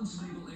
unstable